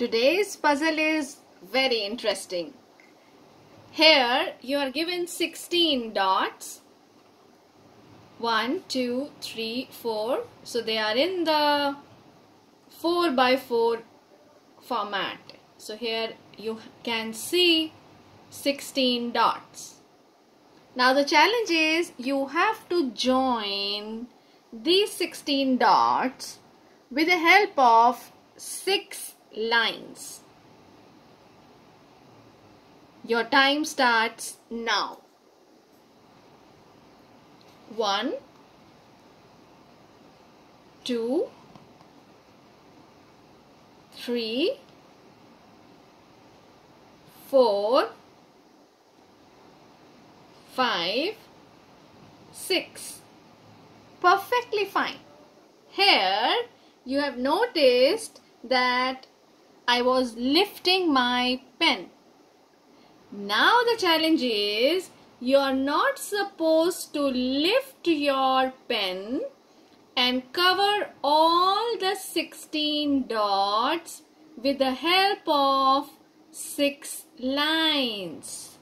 Today's puzzle is very interesting. Here you are given 16 dots. 1, 2, 3, 4. So they are in the 4 by 4 format. So here you can see 16 dots. Now the challenge is you have to join these 16 dots with the help of 6 lines. Your time starts now. 1 2 3 4 5 6 perfectly fine here you have noticed that I was lifting my pen. Now the challenge is you are not supposed to lift your pen and cover all the 16 dots with the help of 6 lines.